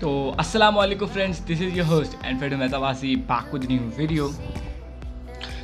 तो Aslam friends this is your host and फिर मैं तबासी बाक न्यू वीडियो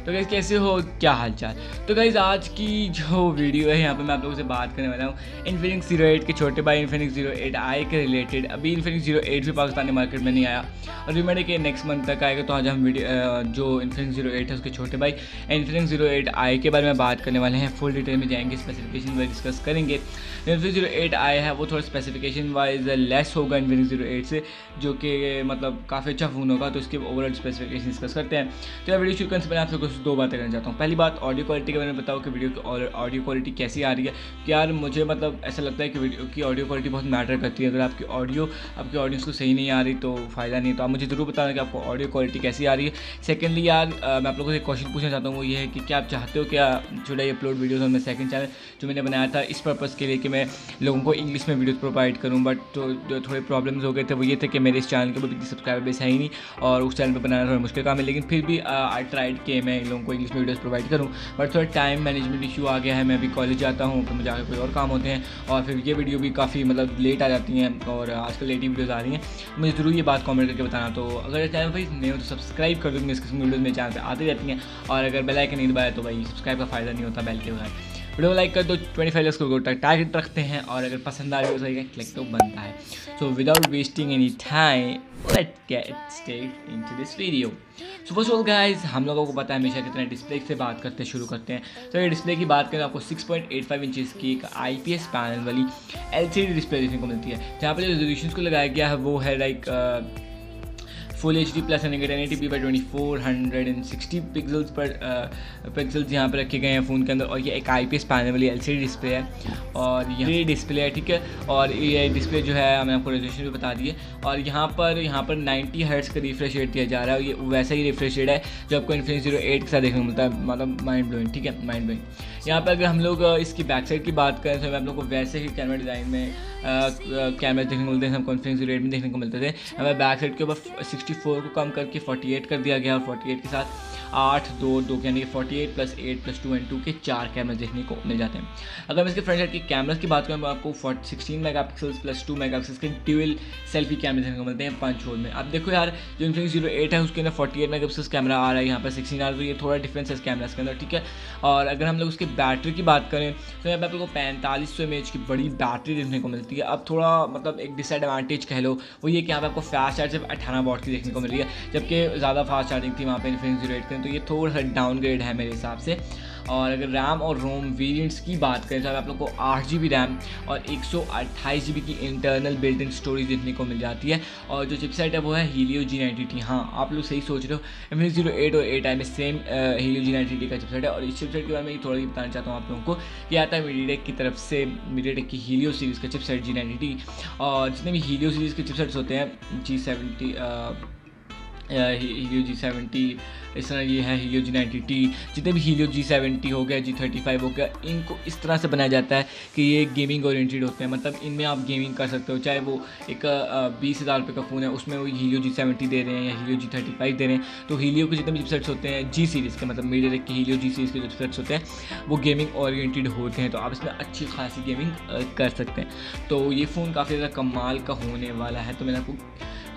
तो गैस कैसे हो? क्या हाल चाल तो गैस आज की जो वीडियो है, यहाँ पे मैं आप लोगों से बात करने वाला हूँ इन्फिनिक्स ज़ीरो एट के छोटे भाई इन्फिनिक्स ज़ीरो एट आई के रिलेटेड अभी इन्फिनिक्स ज़ीरो एट भी पाकिस्तानी मार्केट में नहीं आया। और रिमेड के नेक्स्ट मंथ तक आएगा तो आज हम वीडियो जो इन्फिनिक्स ज़ीरो एट है, उसके छोटे भाई इन्फिनिक्स ज़ीरो एट आई के बारे में बात करने वाले हैं। फुल डिटेल में जाएँगे स्पेसिफिकेशन वाइज डिस्कस करेंगे। इन्फिनिक्स ज़ीरो एट आई है, वो थोड़ा स्पेसिफिकेशन वाइज लेस होगा इन्फिनिक्स ज़ीरो एट से, जो कि मतलब काफ़ी अच्छा फ़ोन होगा तो उसके ओवरऑल स्पेसिफिकेशन डिस्कस करते हैं। तो वीडियो शुरू करने से पहले आपसे कुछ दो बातें करना चाहता हूँ। पहली बात ऑडियो क्वालिटी के बारे में बताओ कि वीडियो की ऑडियो क्वालिटी कैसी आ रही है। कि यार, मुझे मतलब ऐसा लगता है कि वीडियो की ऑडियो क्वालिटी बहुत मैटर करती है। अगर आपकी ऑडियो आपकी ऑडियंस को सही नहीं आ रही तो फ़ायदा नहीं तो आप मुझे ज़रूर बताना कि आपको ऑडियो क्वालिटी कैसी आ रही है। सेकेंडली यार मैं आप लोगों से क्वेश्चन पूछना चाहता हूँ। वो ये है कि क्या आप चाहते हो क्या I upload videos on my second channel जो मैंने बनाया था इस पर्पज़ के लिए कि मैं लोगों को इंग्लिश में वीडियोज़ प्रोवाइड करूँ? बट तो जो थोड़े प्रॉब्लम्स हो गए थे वो ये थे कि मेरे इस चैनल के ऊपर इतनी सब्सक्राइबर बेस है ही नहीं और उस चैनल पर बनाना थोड़ा मुश्किल काम है। लेकिन फिर भी आई ट्राइड के मैं लोगों को इंग्लिश में वीडियोज़ प्रोवाइड करूँ। बट थोड़ा टाइम मैनेजमेंट इशू आ गया है, मैं अभी कॉलेज जाता हूँ, फिर मुझे आगे कोई और काम होते हैं, और फिर ये वीडियो भी काफ़ी मतलब लेट आ जाती हैं, और आजकल लेट ही वीडियोज़ आ रही हैं। मुझे ज़रूर ये बात कॉमेंट करके बताना। तो अगर चैनल भाई नहीं हो तो सब्सक्राइब कर दूँगी इस किस्म वीडियोज़ मेरे चैनल पर आती रहती हैं। और अगर बेल आइकन नहीं दबाया तो भाई सब्सक्राइब का फ़ायदा नहीं होता बेल के बगैर। वीडियो लाइक कर दो ट्वेंटी फाइव को टारगेट रखते हैं, और अगर पसंद आ रही हो तो क्लिक तो बनता है। So without wasting any time let get state into this video so first all guys हम लोगों को पता है हमेशा कितना डिस्प्ले से बात करते शुरू करते हैं। तो ये डिस्प्ले की बात करें तो आपको 6.85 इंचेस की एक आई आईपीएस पैनल वाली एलसीडी डिस्प्ले देखने को मिलती है। जहाँ पर जो रेजोल्यूशन को लगाया गया है, वो है like full H D plus यानी एटी पी पर twenty four hundred and sixty pixels पर पिक्सल्स यहाँ पर रखे गए हैं फ़ोन के अंदर और ये एक आई पी एस पैनल वाली एल सी डी डिस्प्ले है। और ये डिस्प्ले है, ठीक है? और ये डिस्प्ले जो है हमें आपको रेजोल्यूशन भी बता दिए और यहाँ पर यहाँ पर नाइन्टी हर्ट्स का रिफ्रेश रेट दिया जा रहा है ये वैसा ही रिफ्रेश रेट है जो आपको इन्फिनिक्स ज़ीरो एट के साथ देखने को मिलता है। मतलब माइंड ब्लोइंग ठीक है? माइंड ब्लोइंग यहाँ पर अगर हम लोग इसकी बैक साइड की बात करें तो मैं आप लोग को वैसे ही कैमरा डिज़ाइन में कैमरे देखने को मिलते हैं हम कॉन्फ्रेंस रेट में देखने को मिलते थे। हमें बैक साइड के ऊपर सिक्सटी फोर को कम करके फोर्टी एट कर दिया गया और फोर्टी एट के साथ आठ, दो दो यानी कि forty eight plus eight plus two and two के चार कैमरे देखने को मिल जाते हैं। अगर मैं इसके फ्रंट साइड की कैमरास की बात करूँ तो आपको sixteen mega pixels plus two mega pixels के ट्वेल्व सेल्फी कैमरे देखने को मिलते हैं पंच होल में। अब देखो यार, जो इन्फिनिक्स ज़ीरो एट है, उसके अंदर फोर्टी एट मेगा कैमरा आ रहा है, यहाँ पर सिक्सटीन आ रहा है तो ये थोड़ा डिफरेंस है इस कैमरा के अंदर, ठीक है? और अगर हम लोग उसकी बैटरी की बात करें तो यहाँ पर आपको पैंतालीस सौ एम एच की बड़ी बैटरी देखने को मिलती है। अब थोड़ा मतलब एक डिसएडवांटेज कह लो, वो ये कि यहाँ पर आपको फास्ट चार्जर अठारह वॉट की देखने को मिल रही है, जबकि ज़्यादा फास्ट चार्जिंग थी वहाँ पर इन्फिनिक्स रेट करें तो ये थोड़ा सा डाउनग्रेड है मेरे हिसाब से। और अगर रैम और रोम वेरिएंट्स की बात करें तो आप लोग को आठ जी रैम और एक सौ अट्ठाईस जी की इंटरनल बिल्ट इन स्टोरेज देखने को मिल जाती है। और जो चिपसेट है, वो है हीलियो जी नाइनटी टी हाँ आप लोग सही सोच रहे हो। एम ज़ीरो एट और एट आई में same Helio G ninety T का चिपसेट है। और इस चिपसेट के बारे में थोड़ा ही बताना चाहता हूँ आप लोगों को कि आता है मीडियाटेक की तरफ़ से मीडियाटेक की हीलियो सीरीज़ का चिपसेट जी नाइनटी टी और जितने भी हीलियो सीरीज़ के चिपसेट्स होते हैं G seventy Helio G seventy इस तरह ये है हीलियो जी नाइन्टी टी जितने भी हीलियो जी सेवेंटी हो गया जी थर्टी फाइव हो गया, इनको इस तरह से बनाया जाता है कि ये गेमिंग ओरिएंटेड होते हैं। मतलब इनमें आप गेमिंग कर सकते हो, चाहे वो एक बीस हज़ार रुपये का फ़ोन है, उसमें वो हीलियो जी सेवेंटी दे रहे हैं या हीलियो जी थर्टी फाइव दे रहे हैं। तो हीलियो के जितने भी चिपसेट्स होते हैं जी सीरीज़ के मतलब मीडिया के हीलियो जी सीरीज़ के जो चिपसेट्स होते हैं, वो गेमिंग ओरिएंटेड होते हैं। तो आप इसमें अच्छी खासी गेमिंग कर सकते हैं। तो ये फ़ोन काफ़ी ज़्यादा कमाल का होने वाला है। तो मैंने आपको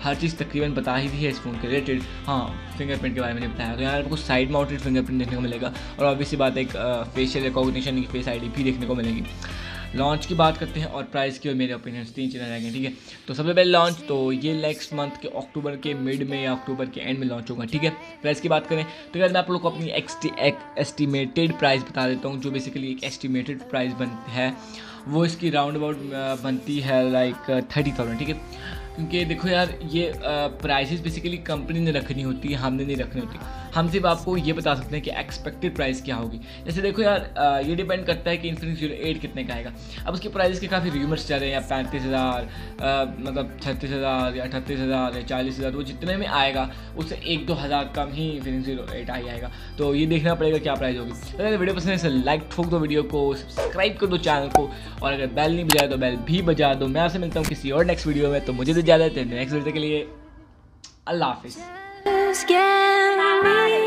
हर चीज़ तकरीबन बता ही दी है इस फ़ोन के रिलेटेड हाँ फिंगरप्रिंट के बारे में बताया। तो यहाँ आपको साइड माउंटेड फिंगरप्रिंट देखने को मिलेगा और ऑब्वियसली बात एक फेशियल रिकॉग्निशन की फेस आईडी भी देखने को मिलेगी। लॉन्च की बात करते हैं और प्राइस की और मेरे ओपिनियन तीन चीज़ें रहेंगे, ठीक है? तो सबसे पहले लॉन्च तो ये नेक्स्ट मंथ के अक्टूबर के मिड में या अक्टूबर के एंड में लॉन्च होगा, ठीक है? प्राइस की बात करें तो यार मैं आप लोग को अपनी एक्सटी एक एस्टिमेटेड प्राइस बता देता हूँ, जो बेसिकली एक एस्टिमेटेड प्राइस बन, है। वो इसकी राउंड अबाउट बनती है लाइक थर्टी थाउज़ेंड ठीक है? क्योंकि देखो यार, ये प्राइसेस बेसिकली कंपनी ने रखनी होती है हमने नहीं रखनी होती। हम सिर्फ़ आपको ये बता सकते हैं कि एक्सपेक्टेड प्राइस क्या होगी। जैसे देखो यार ये डिपेंड करता है कि इन्फिनिक्स ज़ीरो एट कितने का आएगा। अब उसके प्राइस के काफ़ी र्यूमर्स चल रहे हैं, पैंतीस हज़ार मतलब छत्तीस हज़ार या अठतीस हज़ार या चालीस हज़ार, वो जितने में आएगा, उससे एक दो हज़ार कम ही इन्फिनिक्स ज़ीरो एट आई जाएगा तो ये देखना पड़ेगा क्या प्राइस होगी। तो अगर वीडियो पसंद है लाइक ठोक दो वीडियो को सब्सक्राइब कर दो चैनल को, और अगर बेल नहीं बजाए तो बेल भी बजा दो। मैं आपसे मिलता हूँ किसी और नेक्स्ट वीडियो में तो मुझे तो ज़्यादा नेक्स्ट वीडियो के लिए, अल्लाह हाफिज़। scare me.